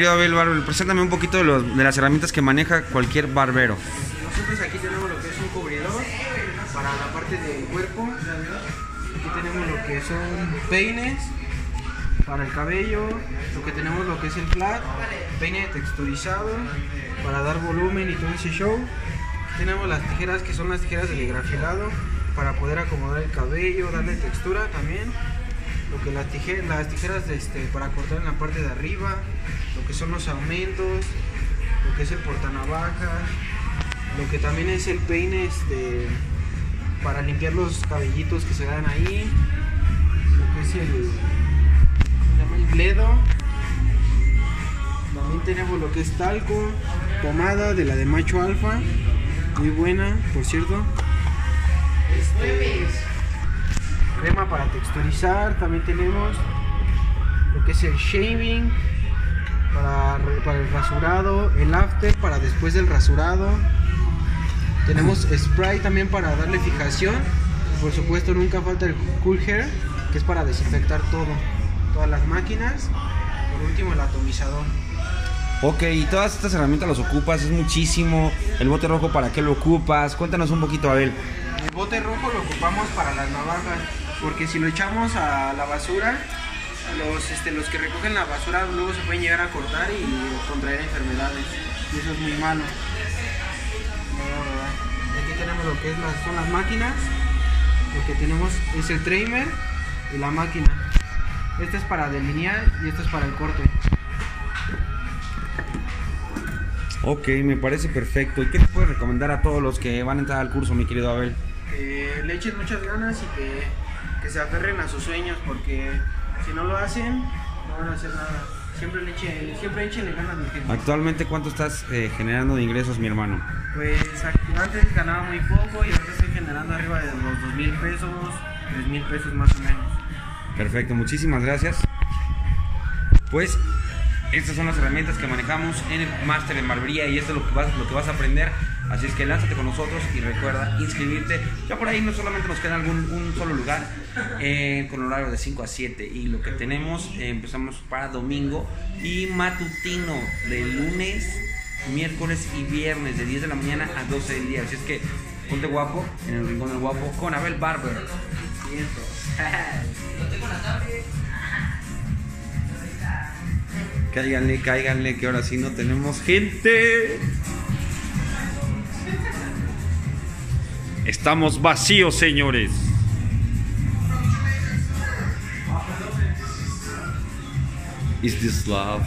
Querido Abel Barbero, preséntame un poquito de, las herramientas que maneja cualquier barbero. Nosotros aquí tenemos lo que es un cubridor para la parte del cuerpo. Aquí tenemos lo que son peines para el cabello. Lo que tenemos lo que es el flat, peine texturizado para dar volumen y todo ese show. Aquí tenemos las tijeras que son las tijeras de grafilado para poder acomodar el cabello, darle textura también. Lo que las tijeras, las tijeras este, para cortar en la parte de arriba, lo que son los aumentos, lo que es el portanavajas, lo que también es el peine este, para limpiar los cabellitos que se dan ahí, lo que es el, el bledo. También tenemos lo que es talco, pomada de la de macho alfa, muy buena, por cierto. Este, crema para texturizar, también tenemos lo que es el shaving para, el rasurado, el after para después del rasurado. Tenemos spray también para darle fijación. Por supuesto nunca falta el cool hair, que es para desinfectar todo, todas las máquinas. Por último el atomizador. Ok, y todas estas herramientas las ocupas, es muchísimo. El bote rojo, ¿para qué lo ocupas? Cuéntanos un poquito, Abel. El bote rojo lo ocupamos para las navajas, porque si lo echamos a la basura, los, este, los que recogen la basura luego se pueden llegar a cortar y contraer enfermedades. Y eso es muy malo. Aquí tenemos lo que es las, son las máquinas. Lo que tenemos es el trimmer y la máquina. Este es para delinear y este es para el corte. Ok, me parece perfecto. ¿Y qué le puedes recomendar a todos los que van a entrar al curso, mi querido Abel? que le echen muchas ganas y que, que se aferren a sus sueños porque si no lo hacen no van a hacer nada. Siempre le echen, siempre ganas mi gente. Actualmente, ¿cuánto estás eh, generando de ingresos, mi hermano? Pues antes ganaba muy poco y ahorita estoy generando arriba de los dos mil pesos, tres mil pesos más o menos. Perfecto, muchísimas gracias. Pues estas son las herramientas que manejamos en el máster en barbería y esto es lo que vas, lo que vas a aprender. Así es que lánzate con nosotros y recuerda inscribirte. Ya por ahí no solamente nos queda algún un solo lugar eh, con horario de 5 a 7 y lo que tenemos eh, empezamos para domingo y matutino de lunes, miércoles y viernes de 10 de la mañana a 12 del día. Así es que ponte guapo en el rincón del guapo con Abel Barber. Cáiganle, cáiganle, que ahora sí no tenemos gente. Estamos vacíos, señores. Is this love?